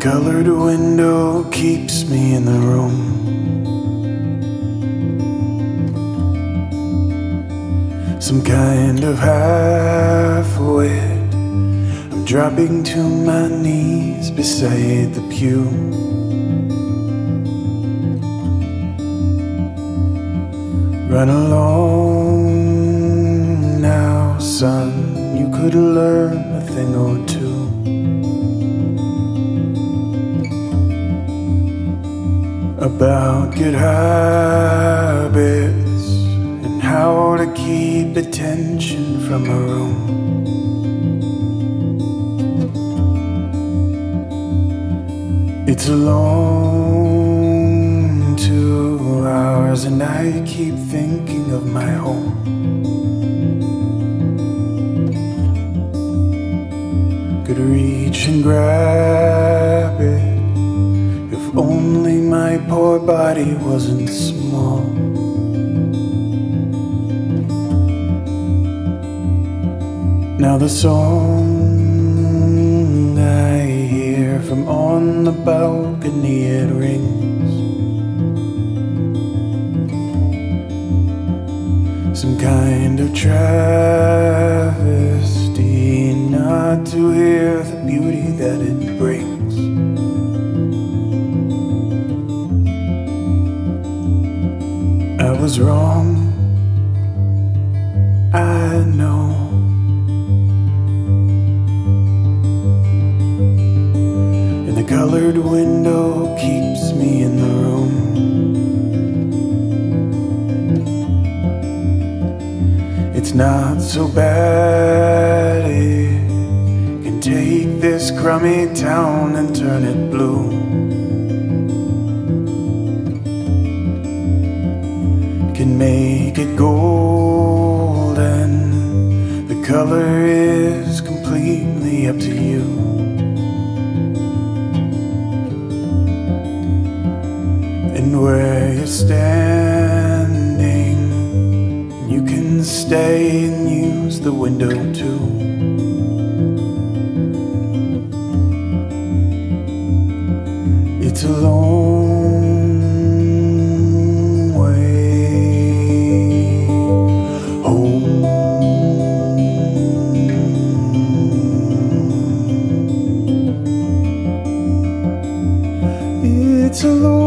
colored window keeps me in the room. Some kind of half wit. I'm dropping to my knees beside the pew. Run along now, son. You could learn a thing or two. About good habits and how to keep attention from a room. It's a long two hours, and I keep thinking of my home. Could reach and grab my poor body wasn't small. Now the song I hear from on the balcony it rings. Some kind of travesty was wrong. I know. And the colored window keeps me in the room. It's not so bad. It can take this crummy town make it golden. The color is completely up to you. And where you're standing, you can stay and use the window too. A long